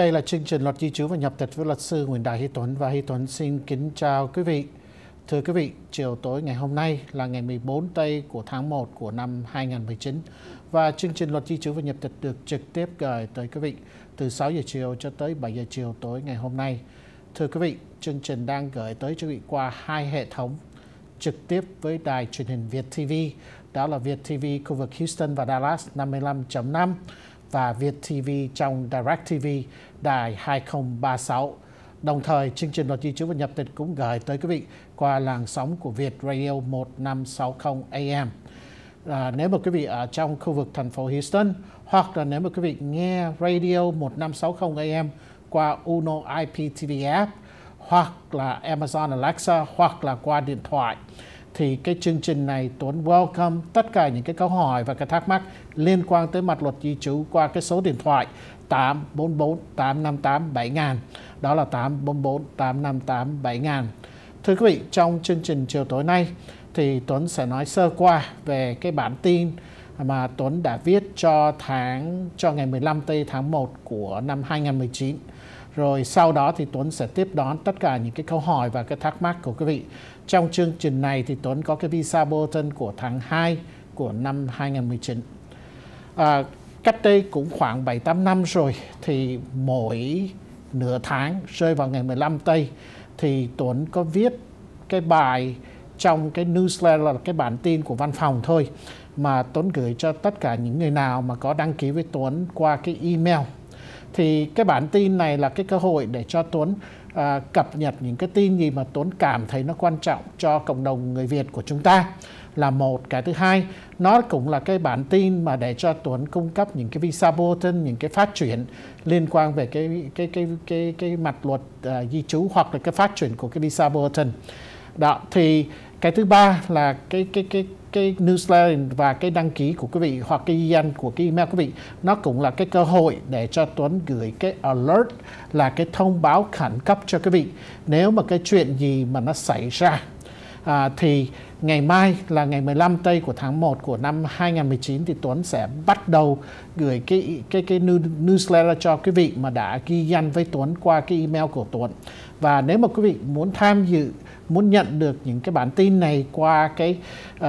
Đây là chương trình luật di trú và nhập tịch với luật sư Nguyễn Đại Hy Tuấn và Hy Tuấn xin kính chào quý vị. Thưa quý vị, chiều tối ngày hôm nay là ngày 14 tây của tháng 1 của năm 2019 và chương trình luật di trú và nhập tịch được trực tiếp gửi tới quý vị từ 6 giờ chiều cho tới 7 giờ chiều tối ngày hôm nay. Thưa quý vị, chương trình đang gửi tới quý vị qua hai hệ thống trực tiếp với đài truyền hình Việt TV, đó là Việt TV khu vực Houston và Dallas 55.5 và Việt TV trong Direct TV đài 2036. Đồng thời, chương trình luật di trú và nhập tịch cũng gửi tới quý vị qua làng sóng của Việt Radio 1560 AM. À, nếu mà quý vị ở trong khu vực thành phố Houston hoặc là nếu mà quý vị nghe Radio 1560 AM qua Uno IPTV app hoặc là Amazon Alexa hoặc là qua điện thoại thì cái chương trình này Tuấn welcome tất cả những cái câu hỏi và cái thắc mắc liên quan tới mặt luật di trú qua cái số điện thoại 844 858 7000 đó là 844 858 7000 Thưa quý vị, trong chương trình chiều tối nay thì Tuấn sẽ nói sơ qua về cái bản tin mà Tuấn đã viết cho tháng cho ngày 15 tây tháng 1 của năm 2019. Rồi sau đó thì Tuấn sẽ tiếp đón tất cả những cái câu hỏi và cái thắc mắc của quý vị. Trong chương trình này thì Tuấn có cái visa bulletin của tháng 2 của năm 2019. À, cách đây cũng khoảng 7-8 năm rồi thì mỗi nửa tháng rơi vào ngày 15 tây thì Tuấn có viết cái bài trong cái newsletter là cái bản tin của văn phòng thôi mà Tuấn gửi cho tất cả những người nào mà có đăng ký với Tuấn qua cái email thì cái bản tin này là cái cơ hội để cho Tuấn à, cập nhật những cái tin gì mà Tuấn cảm thấy nó quan trọng cho cộng đồng người Việt của chúng ta là một. Cái thứ hai nó cũng là cái bản tin mà để cho Tuấn cung cấp những cái visa bulletin những cái phát triển liên quan về cái cái cái cái cái mặt luật à, di trú hoặc là cái phát triển của cái visa bulletin đó thì cái thứ ba là cái cái cái cái newsletter và cái đăng ký của quý vị hoặc cái danh của cái email quý vị nó cũng là cái cơ hội để cho Tuấn gửi cái alert là cái thông báo khẩn cấp cho quý vị. Nếu mà cái chuyện gì mà nó xảy ra à, thì ngày mai là ngày 15 tây của tháng 1 của năm 2019 thì Tuấn sẽ bắt đầu gửi cái cái cái newsletter cho quý vị mà đã ghi danh với Tuấn qua cái email của Tuấn. Và nếu mà quý vị muốn tham dự muốn nhận được những cái bản tin này qua cái uh,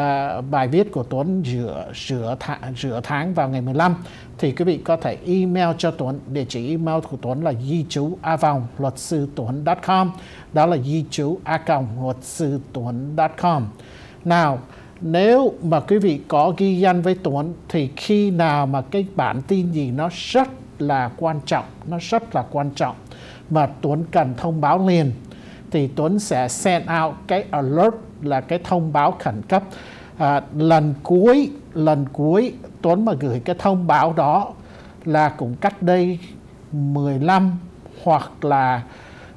bài viết của Tuấn giữa giữa tháng, giữa tháng vào ngày 15 thì quý vị có thể email cho Tuấn. Địa chỉ email của Tuấn là di chú a vòng luật sư tuấn.com đó là di chú a vòng luật sư tuấn.com nào nếu mà quý vị có ghi danh với Tuấn thì khi nào mà cái bản tin gì nó rất là quan trọng nó rất là quan trọng mà Tuấn cần thông báo liền thì Tuấn sẽ send out cái alert là cái thông báo khẩn cấp. À, lần cuối lần cuối Tuấn mà gửi cái thông báo đó là cũng cách đây 15 hoặc là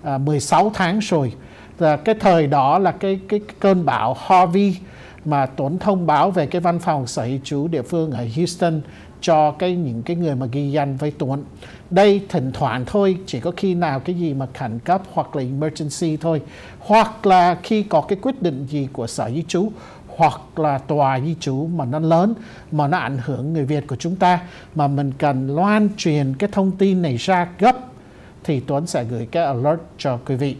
à, 16 tháng rồi. Và cái thời đó là cái cái cơn bão Harvey mà Tuấn thông báo về cái văn phòng sở hữu địa phương ở Houston cho cái những cái người mà ghi danh với Tuấn. Đây thỉnh thoảng thôi, chỉ có khi nào cái gì mà khẩn cấp hoặc là emergency thôi. Hoặc là khi có cái quyết định gì của sở di trú hoặc là tòa di trú mà nó lớn mà nó ảnh hưởng người Việt của chúng ta mà mình cần loan truyền cái thông tin này ra gấp thì Tuấn sẽ gửi cái alert cho quý vị.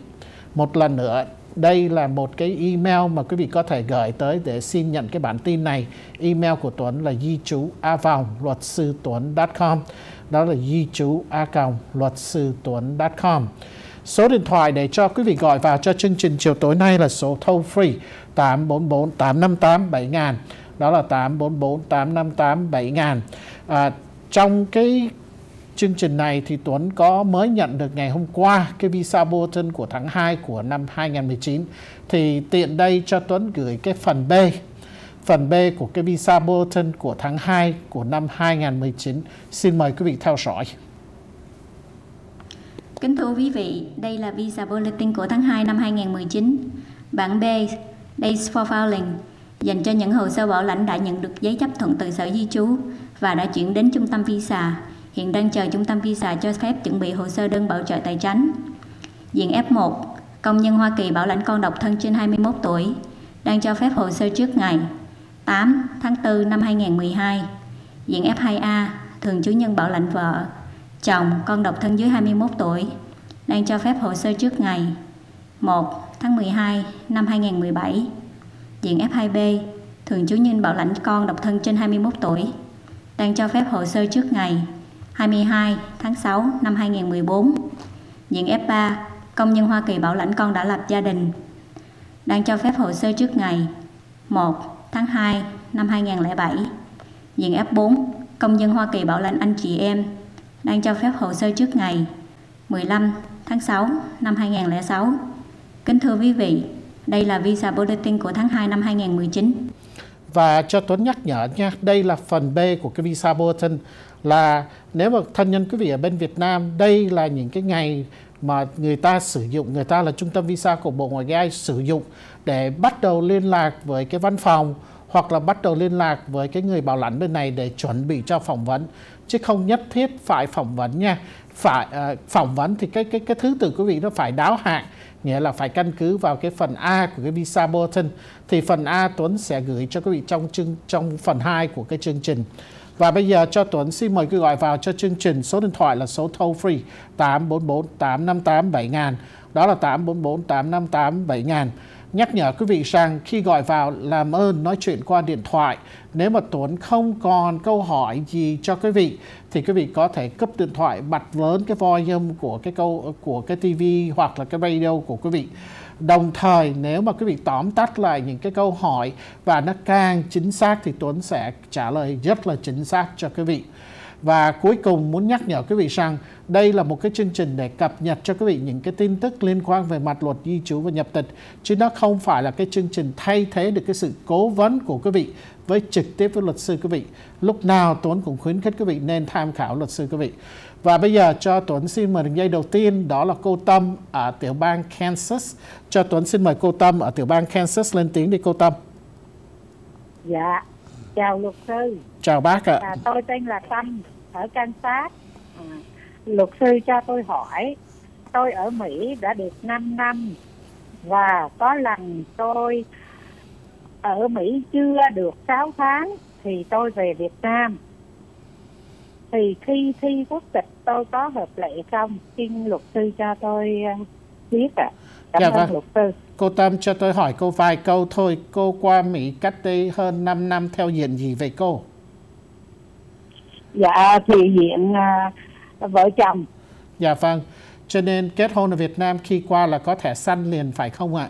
Một lần nữa, đây là một cái email mà quý vị có thể gửi tới để xin nhận cái bản tin này. Email của Tuấn là di chú a vòng luật sư tuấn.com. Đó là di chú a còng luật sư tuấn.com. Số điện thoại để cho quý vị gọi vào cho chương trình chiều tối nay là số toll free 844 858 7000. Đó là 844 858 7000. À, trong cái chương trình này thì Tuấn có mới nhận được ngày hôm qua cái visa bulletin của tháng 2 của năm 2019 thì tiện đây cho Tuấn gửi cái phần B. Phần B của cái visa bulletin của tháng 2 của năm 2019 xin mời quý vị theo dõi. Kính thưa quý vị, đây là visa bulletin của tháng 2 năm 2019 Bản B Days for Filing dành cho những hồ sơ bảo lãnh đã nhận được giấy chấp thuận từ Sở Di trú và đã chuyển đến trung tâm visa hiện đang chờ trung tâm visa cho phép chuẩn bị hồ sơ đơn bảo trợ tài chính. Diện F1, công nhân Hoa Kỳ bảo lãnh con độc thân trên 21 tuổi, đang cho phép hồ sơ trước ngày 8 tháng 4 năm 2012. Diện F2A, thường trú nhân bảo lãnh vợ, Chồng, con độc thân dưới 21 tuổi, đang cho phép hồ sơ trước ngày 1 tháng 12 năm 2017. Diện F2B, thường trú nhân bảo lãnh con độc thân trên 21 tuổi, đang cho phép hồ sơ trước ngày 22 tháng 6 năm 2014. Diện F3, công nhân Hoa Kỳ bảo lãnh con đã lập gia đình, đang cho phép hồ sơ trước ngày 1 tháng 2 năm 2007. Diện F4, công dân Hoa Kỳ bảo lãnh anh chị em, đang cho phép hồ sơ trước ngày 15 tháng 6 năm 2006. Kính thưa quý vị, đây là visa bulletin của tháng 2 năm 2019. Và cho Tuấn nhắc nhở nha, đây là phần B của cái visa bulletin là nếu mà thân nhân quý vị ở bên Việt Nam, đây là những cái ngày mà người ta sử dụng, người ta là trung tâm visa của Bộ Ngoại giao sử dụng để bắt đầu liên lạc với cái văn phòng hoặc là bắt đầu liên lạc với cái người bảo lãnh bên này để chuẩn bị cho phỏng vấn. Chứ không nhất thiết phải phỏng vấn nha. Phải uh, phỏng vấn thì cái cái cái thứ tự quý vị nó phải đáo hạn nghĩa là phải căn cứ vào cái phần A của cái visa bulletin thì phần A Tuấn sẽ gửi cho quý vị trong chương, trong phần 2 của cái chương trình. Và bây giờ cho Tuấn xin mời quý gọi vào cho chương trình, số điện thoại là số toll free 844 858 7000 đó là 844 858 7000 nhắc nhở quý vị rằng khi gọi vào làm ơn nói chuyện qua điện thoại, nếu mà Tuấn không còn câu hỏi gì cho quý vị, thì quý vị có thể cấp điện thoại bật lớn cái volume của cái câu, của cái TV hoặc là cái radio của quý vị. Đồng thời, nếu mà quý vị tóm tắt lại những cái câu hỏi và nó càng chính xác thì Tuấn sẽ trả lời rất là chính xác cho quý vị và cuối cùng muốn nhắc nhở quý vị rằng đây là một cái chương trình để cập nhật cho quý vị những cái tin tức liên quan về mặt luật di trú và nhập tịch, chứ nó không phải là cái chương trình thay thế được cái sự cố vấn của quý vị với trực tiếp với luật sư quý vị. Lúc nào Tuấn cũng khuyến khích quý vị nên tham khảo luật sư quý vị. Và bây giờ cho Tuấn xin mời đường dây đầu tiên, đó là cô Tâm ở tiểu bang Kansas. Cho Tuấn xin mời cô Tâm ở tiểu bang Kansas lên tiếng đi, cô Tâm. Dạ chào luật sư. Chào bác ạ. À, tôi tên là Tâm ở Kansas à, luật sư cho tôi hỏi tôi ở Mỹ đã được 5 năm và có lần tôi ở Mỹ chưa được 6 tháng thì tôi về Việt Nam. Thì khi thi quốc tịch tôi có hợp lệ không? Xin luật sư cho tôi ờ, biết ạ. À. cảm dạ, ơn vâng. luật sư cô Tâm cho tôi hỏi cô vài câu thôi. Cô qua Mỹ cách đây hơn 5 năm theo diện gì vậy cô? Dạ thì diện uh, vợ chồng. Dạ vâng. Cho nên kết hôn ở Việt Nam khi qua là có thẻ xanh liền phải không ạ?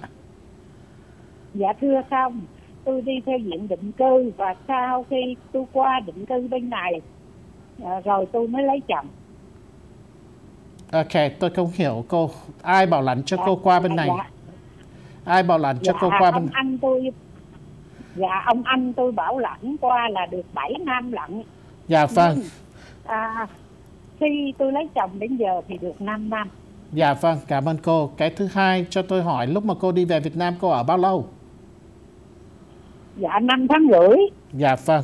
Dạ thưa không. Tôi đi theo diện định cư và sau khi tôi qua định cư bên này à, rồi tôi mới lấy chồng. Ok tôi không hiểu cô. Ai bảo lãnh cho dạ, cô qua bên này? dạ. Ai bảo lãnh cho dạ, cô qua ông bên anh tôi dạ ông anh tôi bảo lãnh qua là được 7 năm lận. Dạ vâng. Nhưng, à, khi tôi lấy chồng đến giờ thì được 5 năm. Dạ vâng cảm ơn cô. Cái thứ hai cho tôi hỏi lúc mà cô đi về Việt Nam cô ở bao lâu? Dạ năm tháng rưỡi. Dạ vâng.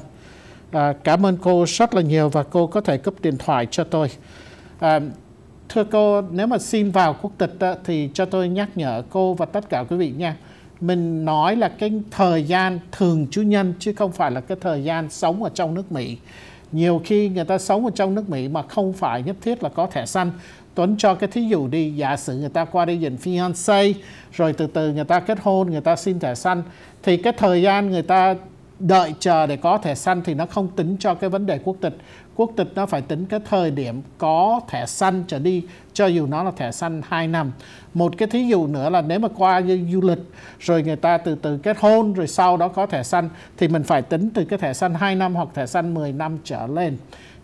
À, cảm ơn cô rất là nhiều và cô có thể cấp điện thoại cho tôi. À, thưa cô nếu mà xin vào quốc tịch đó, thì cho tôi nhắc nhở cô và tất cả quý vị nha. Mình nói là cái thời gian thường trú nhân chứ không phải là cái thời gian sống ở trong nước Mỹ. Nhiều khi người ta sống ở trong nước Mỹ mà không phải nhất thiết là có thẻ xanh. Tuấn cho cái thí dụ đi giả sử người ta qua đây dành fiancé rồi từ từ người ta kết hôn người ta xin thẻ xanh thì cái thời gian người ta đợi chờ để có thẻ xanh thì nó không tính cho cái vấn đề quốc tịch. Quốc tịch nó phải tính cái thời điểm có thẻ xanh trở đi cho dù nó là thẻ xanh 2 năm. Một cái thí dụ nữa là nếu mà qua du lịch rồi người ta từ từ kết hôn rồi sau đó có thẻ xanh thì mình phải tính từ cái thẻ xanh 2 năm hoặc thẻ xanh 10 năm trở lên.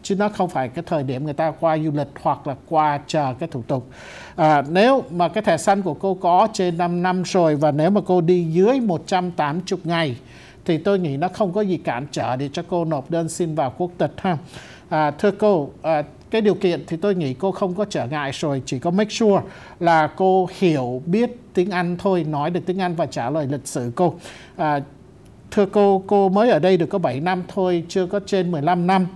Chứ nó không phải cái thời điểm người ta qua du lịch hoặc là qua chờ cái thủ tục. À, nếu mà cái thẻ xanh của cô có trên 5 năm rồi và nếu mà cô đi dưới 180 ngày thì tôi nghĩ nó không có gì cản trở để cho cô nộp đơn xin vào quốc tịch ha. À, thưa cô à, cái điều kiện thì tôi nghĩ cô không có trở ngại rồi chỉ có make sure là cô hiểu biết tiếng Anh thôi nói được tiếng Anh và trả lời lịch sử cô. À, thưa cô cô mới ở đây được có 7 năm thôi chưa có trên 15 năm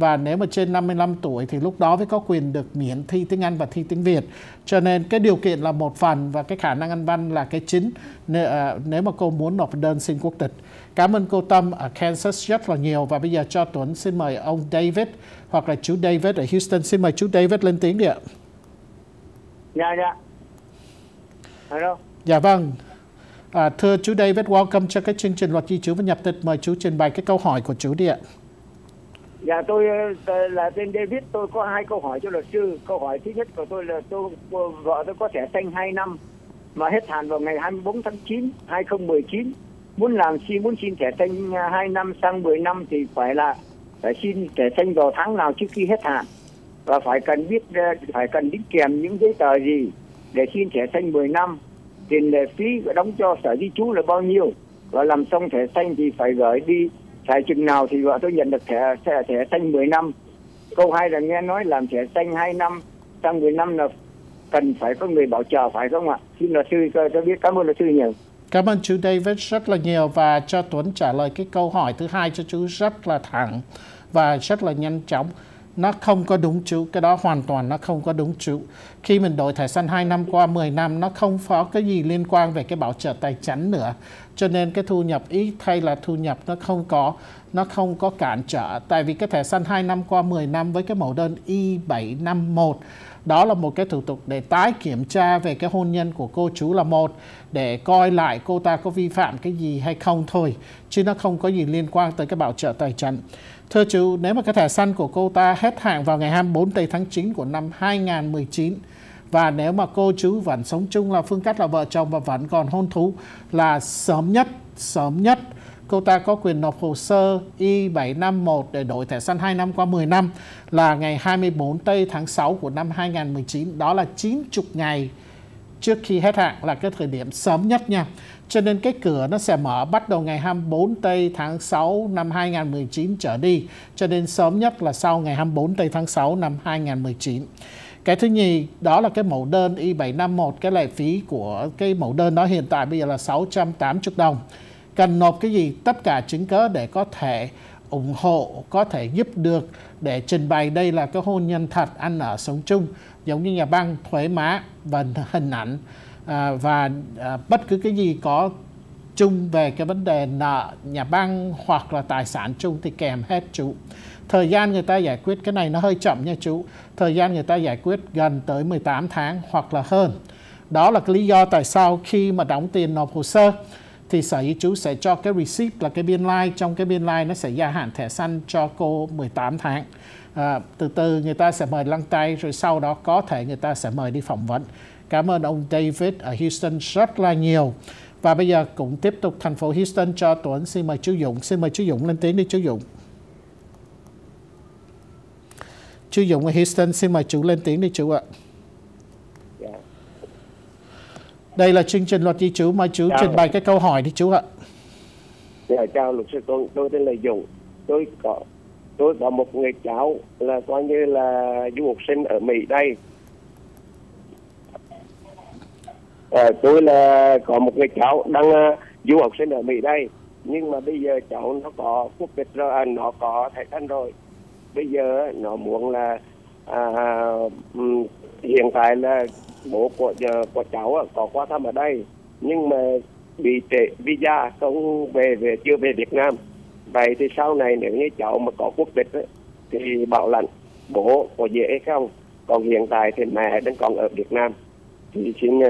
và nếu mà trên 55 tuổi thì lúc đó mới có quyền được miễn thi tiếng Anh và thi tiếng Việt cho nên cái điều kiện là một phần và cái khả năng ăn văn là cái chính nếu, nếu mà cô muốn nộp đơn xin quốc tịch cảm ơn cô Tâm ở Kansas rất là nhiều và bây giờ cho Tuấn xin mời ông David hoặc là chú David ở Houston xin mời chú David lên tiếng đi ạ dạ dạ Hello. Dạ vâng. À, thưa chú David, welcome cho cái chương trình luật di trú và nhập tịch. Mời chú trình bày cái câu hỏi của chú đi ạ. Dạ tôi ờ, là tên David, tôi có hai câu hỏi cho luật sư. Câu hỏi thứ nhất của tôi là tôi vợ tôi có thẻ xanh 2 năm mà hết hạn vào ngày 24 tháng 9 2019. Muốn làm xin muốn xin thẻ xanh 2 à, năm sang 10 năm thì phải là phải xin thẻ xanh vào tháng nào trước khi hết hạn và phải cần biết ờ, phải cần đính kèm những giấy tờ gì để xin thẻ xanh 10 năm tiền lệ phí đóng cho sở di trú là bao nhiêu và làm xong thẻ xanh thì phải gửi đi tại chừng nào thì vợ tôi nhận được thẻ thẻ, thẻ xanh 10 năm. Câu hai là nghe nói làm thẻ xanh 2 năm sang 10 năm là cần phải có người bảo trợ phải không ạ? Xin luật sư cho, cho biết cảm ơn luật sư nhiều. Cảm ơn chú David rất là nhiều và cho Tuấn trả lời cái câu hỏi thứ hai cho chú rất là thẳng và rất là nhanh chóng nó không có đúng chú, cái đó hoàn toàn nó không có đúng chú. Khi mình đổi thẻ xanh 2 năm qua 10 năm, nó không có cái gì liên quan về cái bảo trợ tài chính nữa. Cho nên cái thu nhập ít hay là thu nhập nó không có, nó không có cản trở. Tại vì cái thẻ xanh 2 năm qua 10 năm với cái mẫu đơn Y751 đó là một cái thủ tục để tái kiểm tra về cái hôn nhân của cô chú là một, để coi lại cô ta có vi phạm cái gì hay không thôi, chứ nó không có gì liên quan tới cái bảo trợ tài chính. Thưa chú, nếu mà cái thẻ xanh của cô ta hết hạn vào ngày 24 tây tháng 9 của năm 2019 và nếu mà cô chú vẫn sống chung là phương cách là vợ chồng và vẫn còn hôn thú là sớm nhất, sớm nhất cô ta có quyền nộp hồ sơ Y751 để đổi thẻ xanh 2 năm qua 10 năm là ngày 24 tây tháng 6 của năm 2019. Đó là 90 ngày trước khi hết hạn là cái thời điểm sớm nhất nha. Cho nên cái cửa nó sẽ mở bắt đầu ngày 24 tây tháng 6 năm 2019 trở đi. Cho nên sớm nhất là sau ngày 24 tây tháng 6 năm 2019. Cái thứ nhì, đó là cái mẫu đơn Y751 cái lệ phí của cái mẫu đơn đó hiện tại bây giờ là 680 đồng. Cần nộp cái gì? Tất cả chứng cớ để có thể ủng hộ, có thể giúp được để trình bày đây là cái hôn nhân thật, ăn ở sống chung, giống như nhà băng, thuế má và hình ảnh à, và à, bất cứ cái gì có chung về cái vấn đề nợ nhà băng hoặc là tài sản chung thì kèm hết chú. Thời gian người ta giải quyết cái này nó hơi chậm nha chú. Thời gian người ta giải quyết gần tới 18 tháng hoặc là hơn. Đó là cái lý do tại sao khi mà đóng tiền nộp hồ sơ thì sở di trú sẽ cho cái receipt là cái biên lai like. trong cái biên lai like nó sẽ gia hạn thẻ xanh cho cô 18 tháng à, từ từ người ta sẽ mời lăn tay rồi sau đó có thể người ta sẽ mời đi phỏng vấn Cảm ơn ông David ở Houston rất là nhiều. Và bây giờ cũng tiếp tục thành phố Houston cho Tuấn. Xin mời chú Dũng. Xin mời chú Dũng lên tiếng đi chú Dũng. Chú Dũng ở Houston, xin mời chú lên tiếng đi chú ạ. Dạ. Đây là chương trình luật di trú, mời chú trình bày cái câu hỏi đi chú ạ. Dạ, chào luật sư tôi, tôi tên là Dũng. Tôi có tôi có một người cháu là coi như là du học sinh ở Mỹ đây. À, tôi là có một người cháu đang uh, du học sinh ở Mỹ đây. Nhưng mà bây giờ cháu nó có quốc tịch rồi à, nó có thẻ xanh rồi. Bây giờ nó muốn là à, um, hiện tại là bố của của cháu có qua thăm ở đây nhưng mà bị trễ visa không về về chưa về Việt Nam. Vậy thì sau này nếu như cháu mà có quốc tịch ấy, thì bảo lãnh bố có dễ không? Còn hiện tại thì mẹ đang còn ở Việt Nam thì xin uh,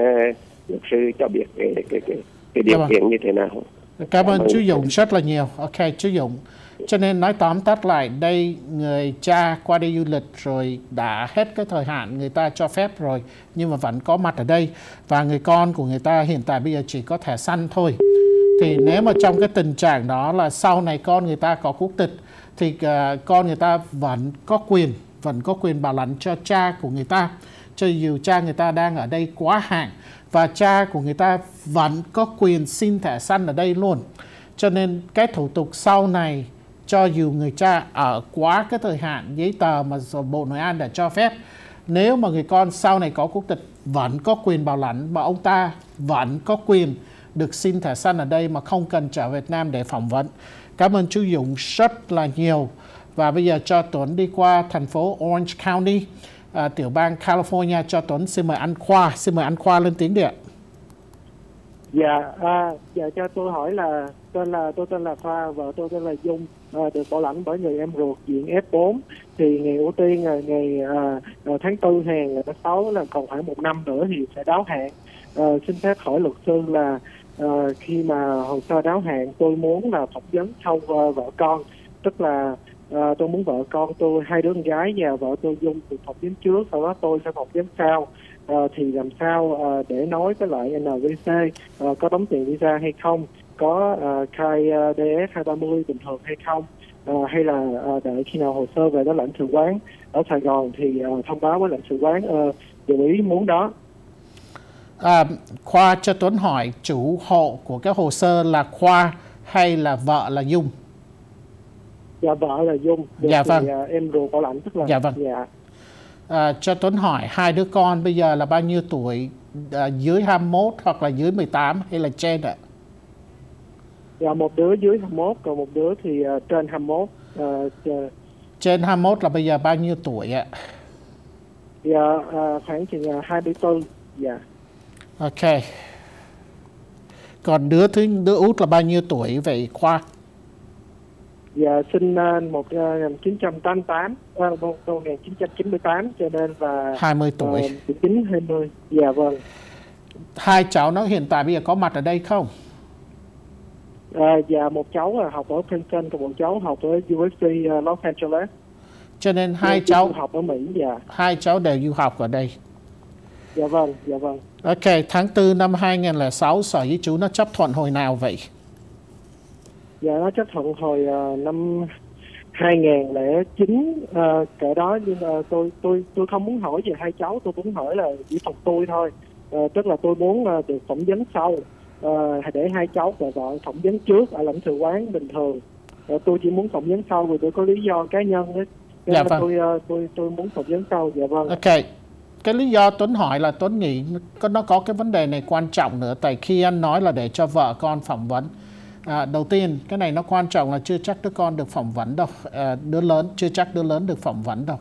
luật sư cho biết cái cái cái, cái điều kiện như thế nào. Cảm ơn. Chú Dũng rất là nhiều. Ok chú Dũng cho nên nói tóm tắt lại đây người cha qua đây du lịch rồi đã hết cái thời hạn người ta cho phép rồi nhưng mà vẫn có mặt ở đây. Và người con của người ta hiện tại bây giờ chỉ có thẻ xanh thôi. Thì nếu mà trong cái tình trạng đó là sau này con người ta có quốc tịch thì uh, con người ta vẫn có quyền vẫn có quyền bảo lãnh cho cha của người ta. Cho dù cha người ta đang ở đây quá hạn và cha của người ta vẫn có quyền xin thẻ xanh ở đây luôn. Cho nên cái thủ tục sau này cho dù người cha ở quá cái thời hạn giấy tờ mà Bộ Nội an đã cho phép nếu mà người con sau này có quốc tịch vẫn có quyền bảo lãnh và ông ta vẫn có quyền được xin thẻ xanh ở đây mà không cần trở về Việt Nam để phỏng vấn. Cảm ơn chú Dũng rất là nhiều và bây giờ cho Tuấn đi qua thành phố Orange County, à, tiểu bang California. Cho Tuấn xin mời anh Khoa, xin mời anh Khoa lên tiếng điện. Dạ, à, dạ cho tôi hỏi là tên là tôi tên là Khoa, vợ tôi tên là Dung, à, được bảo lãnh bởi người em ruột diện F4 thì ngày ưu tiên là ngày à, à tháng tư hàng tháng sáu là còn khoảng một năm nữa thì sẽ đáo hạn. À, xin phép hỏi luật sư là à, khi mà hồ sơ đáo hạn tôi muốn là phỏng vấn sau uh, vợ con, tức là à, tôi muốn vợ con tôi hai đứa con gái và vợ tôi Dung thì phỏng vấn trước, sau đó tôi sẽ phỏng vấn sau. À, thì làm sao à, để nói với lại NVC à, có đóng tiền visa hay không có à, khai à, DS 230 bình thường hay không à, hay là à, đợi khi nào hồ sơ về đó lãnh sự quán ở Sài Gòn thì à, thông báo với lãnh sự quán à, đồng ý muốn đó à, Khoa cho Tuấn hỏi chủ hộ của cái hồ sơ là Khoa hay là vợ là Dung? Dạ vợ là Dung. dạ vâng. Thì, à, em ruột bảo lãnh tức là. Dạ vâng. Dạ à, cho Tuấn hỏi hai đứa con bây giờ là bao nhiêu tuổi à, dưới 21 hoặc là dưới 18 hay là trên ạ? Dạ một đứa dưới 21 còn một đứa thì uh, trên 21 uh, trên 21 là bây giờ bao nhiêu tuổi ạ? Dạ uh, khoảng chừng uh, 24 dạ. Ok. Còn đứa thứ đứa út là bao nhiêu tuổi vậy Khoa? Dạ sinh uh, 1988 uh, 1998 cho nên là 20 tuổi. Uh, 19 20. Dạ vâng. Hai cháu nó hiện tại bây giờ có mặt ở đây không? À, dạ một cháu là học ở Princeton còn một cháu học ở USC uh, Los Angeles. Cho nên hai dạ, cháu học ở Mỹ dạ. Hai cháu đều du học ở đây. Dạ vâng, dạ vâng. Ok, tháng 4 năm 2006 Sở Di trú nó chấp thuận hồi nào vậy? Dạ nó chấp thuận hồi uh, năm 2009 uh, kể đó nhưng uh, tôi tôi tôi không muốn hỏi về hai cháu, tôi muốn hỏi là chỉ phòng tôi thôi. Uh, tức là tôi muốn uh, được phỏng vấn sau uh, để hai cháu và vợ phỏng vấn trước ở lãnh sự quán bình thường. Uh, tôi chỉ muốn phỏng vấn sau vì tôi có lý do cá nhân đấy. dạ, vâng. tôi uh, tôi tôi muốn phỏng vấn sau. Dạ vâng. Ok cái lý do Tuấn hỏi là Tuấn nghĩ nó có cái vấn đề này quan trọng nữa tại khi anh nói là để cho vợ con phỏng vấn à, đầu tiên cái này nó quan trọng là chưa chắc đứa con được phỏng vấn đâu à, đứa lớn chưa chắc đứa lớn được phỏng vấn đâu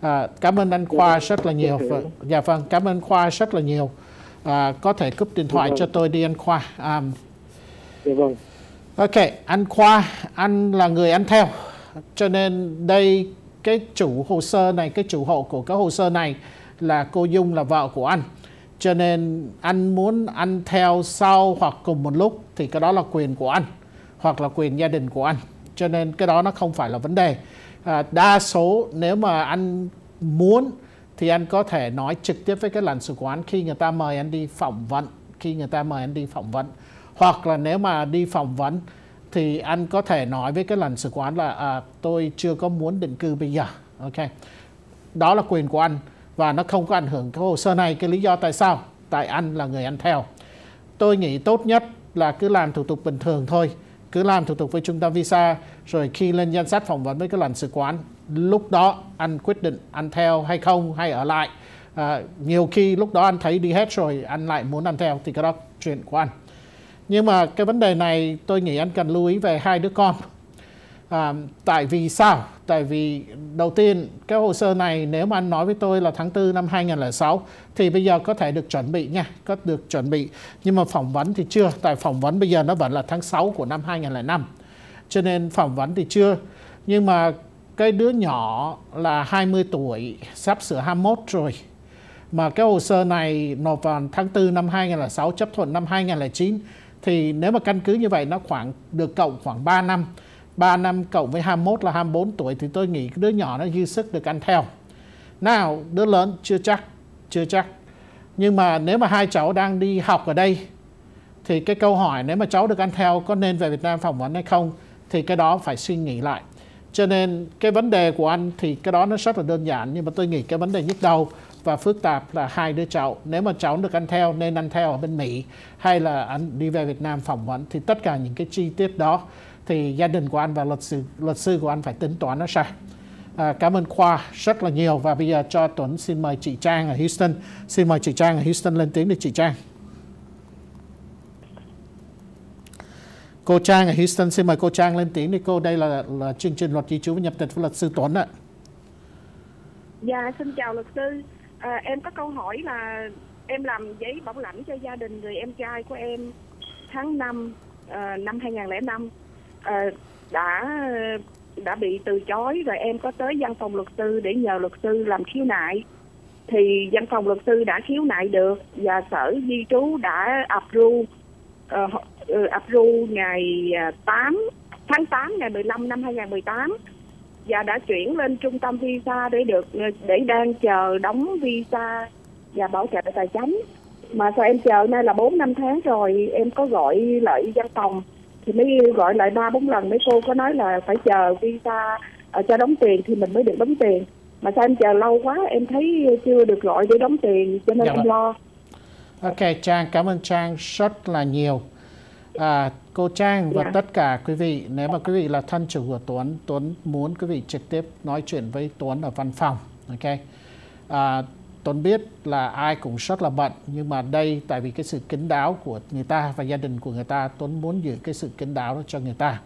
à, cảm ơn anh Khoa rất là nhiều vâng, dạ vâng cảm ơn Khoa rất là nhiều à, có thể cúp điện thoại cho tôi đi anh Khoa. À, vâng. Ok anh Khoa anh là người ăn theo. Cho nên đây cái chủ hồ sơ này cái chủ hộ của cái hồ sơ này là cô Dung là vợ của anh cho nên anh muốn ăn theo sau hoặc cùng một lúc thì cái đó là quyền của anh hoặc là quyền gia đình của anh cho nên cái đó nó không phải là vấn đề. À, đa số nếu mà anh muốn thì anh có thể nói trực tiếp với cái lãnh sự quán khi người ta mời anh đi phỏng vấn khi người ta mời anh đi phỏng vấn. Hoặc là nếu mà đi phỏng vấn thì anh có thể nói với cái lãnh sự quán là à, tôi chưa có muốn định cư bây giờ. Ok. Đó là quyền của anh và nó không có ảnh hưởng cái hồ sơ này cái lý do tại sao tại anh là người anh theo. Tôi nghĩ tốt nhất là cứ làm thủ tục bình thường thôi cứ làm thủ tục với trung tâm visa rồi khi lên danh sách phỏng vấn với cái lãnh sự quán lúc đó anh quyết định ăn theo hay không hay ở lại. À, nhiều khi lúc đó anh thấy đi hết rồi anh lại muốn ăn theo thì cái đó chuyện của anh. Nhưng mà cái vấn đề này tôi nghĩ anh cần lưu ý về hai đứa con à, tại vì sao tại vì đầu tiên cái hồ sơ này nếu mà anh nói với tôi là tháng 4 năm 2006 thì bây giờ có thể được chuẩn bị nha, có được chuẩn bị. Nhưng mà phỏng vấn thì chưa, tại phỏng vấn bây giờ nó vẫn là tháng 6 của năm 2005. Cho nên phỏng vấn thì chưa. Nhưng mà cái đứa nhỏ là 20 tuổi, sắp sửa 21 rồi. Mà cái hồ sơ này nộp vào tháng 4 năm 2006 chấp thuận năm 2009 thì nếu mà căn cứ như vậy nó khoảng được cộng khoảng 3 năm 3 năm cộng với 21 là 24 tuổi thì tôi nghĩ đứa nhỏ nó dư sức được ăn theo. Nào, đứa lớn chưa chắc, chưa chắc. Nhưng mà nếu mà hai cháu đang đi học ở đây thì cái câu hỏi nếu mà cháu được ăn theo có nên về Việt Nam phỏng vấn hay không thì cái đó phải suy nghĩ lại. Cho nên cái vấn đề của anh thì cái đó nó rất là đơn giản nhưng mà tôi nghĩ cái vấn đề nhức đầu và phức tạp là hai đứa cháu. Nếu mà cháu được ăn theo nên ăn theo ở bên Mỹ hay là anh đi về Việt Nam phỏng vấn thì tất cả những cái chi tiết đó thì gia đình của anh và luật sư luật sư của anh phải tính toán nó sao À, cảm ơn Khoa rất là nhiều và bây giờ cho Tuấn xin mời chị Trang ở Houston. Xin mời chị Trang ở Houston lên tiếng để chị Trang. Cô Trang ở Houston xin mời cô Trang lên tiếng đi cô. Đây là, là chương trình luật di trú và nhập tịch với luật sư Tuấn ạ. Dạ xin chào luật sư. À, em có câu hỏi là em làm giấy bảo lãnh cho gia đình người em trai của em tháng 5 uh, năm à, 2005 à, đã ờ, đã bị từ chối rồi em có tới văn phòng luật sư để nhờ luật sư làm khiếu nại. Thì văn phòng luật sư đã khiếu nại được và sở di trú đã approve uh, approve ngày 8 tháng 8 ngày 15 năm 2018 và đã chuyển lên trung tâm visa để được để đang chờ đóng visa và bảo trợ tài chính. Mà sao em chờ nay là 4 năm tháng rồi em có gọi lại văn phòng thì mới gọi lại ba bốn lần. Mấy cô có nói là phải chờ visa uh, cho đóng tiền thì mình mới được đóng tiền. Mà sao em chờ lâu quá em thấy chưa được gọi để đóng tiền cho nên dạ em vâng. lo. Ok Trang cảm ơn Trang rất là nhiều. À, cô Trang và dạ. tất cả quý vị nếu mà quý vị là thân chủ của Tuấn Tuấn muốn quý vị trực tiếp nói chuyện với Tuấn ở văn phòng ok? À, Tuấn biết là ai cũng rất là bận nhưng mà đây tại vì cái sự kính đáo của người ta và gia đình của người ta Tuấn muốn giữ cái sự kính đáo đó cho người ta.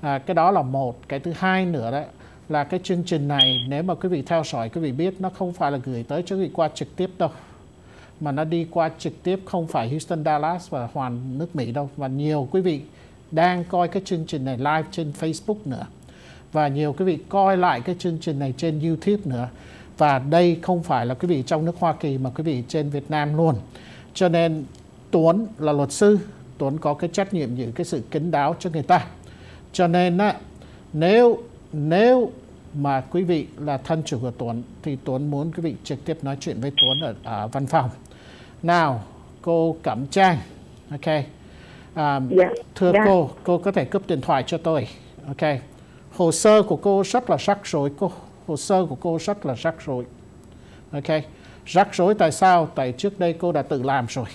À, cái đó là một. Cái thứ hai nữa đó là cái chương trình này nếu mà quý vị theo dõi quý vị biết nó không phải là gửi tới cho quý vị qua trực tiếp đâu mà nó đi qua trực tiếp không phải Houston, Dallas và hoàn nước Mỹ đâu. Và nhiều quý vị đang coi cái chương trình này live trên Facebook nữa. Và nhiều quý vị coi lại cái chương trình này trên YouTube nữa và đây không phải là quý vị trong nước Hoa Kỳ mà quý vị trên Việt Nam luôn cho nên Tuấn là luật sư Tuấn có cái trách nhiệm giữ cái sự kín đáo cho người ta cho nên á, nếu nếu mà quý vị là thân chủ của Tuấn thì Tuấn muốn quý vị trực tiếp nói chuyện với Tuấn ở, ở văn phòng. Nào, cô Cẩm Trang, ok. Um, yeah. Dạ. Thưa yeah. Dạ. cô, cô có thể cướp điện thoại cho tôi, ok. Hồ sơ của cô rất là rắc rối, cô. Hồ sơ của cô rất là rắc rối, ok. Rắc rối tại sao? Tại trước đây cô đã tự làm rồi,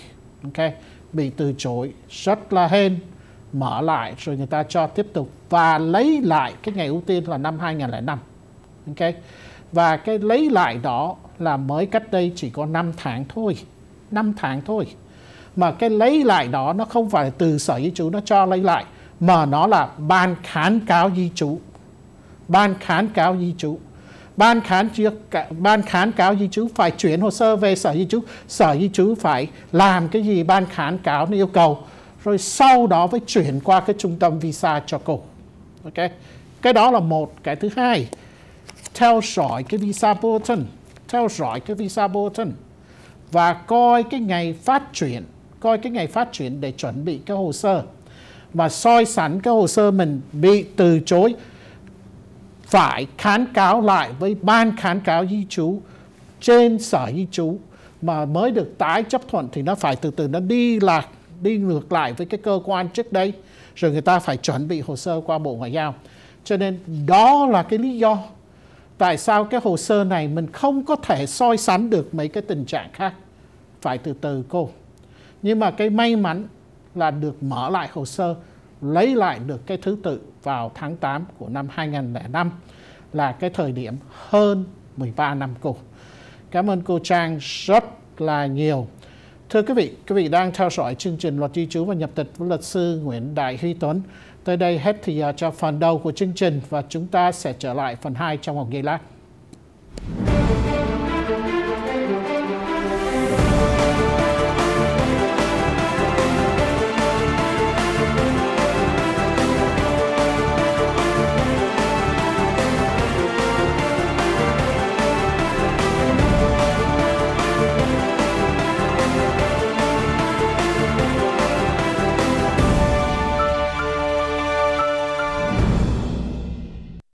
ok. Bị từ chối, rất là hên, mở lại rồi người ta cho tiếp tục và lấy lại cái ngày ưu tiên là năm 2005. Ok. Và cái lấy lại đó là mới cách đây chỉ có 5 tháng thôi. 5 tháng thôi. Mà cái lấy lại đó nó không phải từ sở di trú nó cho lấy lại mà nó là ban kháng cáo di trú. Ban kháng cáo di trú. Ban kháng ban kháng cáo di trú phải chuyển hồ sơ về sở di trú. Sở di trú phải làm cái gì ban kháng cáo nó yêu cầu. Rồi sau đó mới chuyển qua cái trung tâm visa cho cô. Ok? Cái đó là một. Cái thứ hai, theo dõi cái visa bulletin. Theo dõi cái visa bulletin. Và coi cái ngày phát triển coi cái ngày phát triển để chuẩn bị cái hồ sơ. Và soi sẵn cái hồ sơ mình bị từ chối phải kháng cáo lại với ban kháng cáo di trú trên sở di trú mà mới được tái chấp thuận thì nó phải từ từ nó đi lạc đi ngược lại với cái cơ quan trước đây rồi người ta phải chuẩn bị hồ sơ qua Bộ Ngoại giao. Cho nên đó là cái lý do tại sao cái hồ sơ này mình không có thể soi sánh được mấy cái tình trạng khác. Phải từ từ cô. Nhưng mà cái may mắn là được mở lại hồ sơ, lấy lại được cái thứ tự vào tháng 8 của năm 2005 là cái thời điểm hơn 13 năm cùng. Cảm ơn cô Trang rất là nhiều. Thưa quý vị, quý vị đang theo dõi chương trình luật di trú và nhập tịch với luật sư Nguyễn Đại Huy Tuấn. Tới đây hết thì à, cho phần đầu của chương trình và chúng ta sẽ trở lại phần 2 trong một giây lát.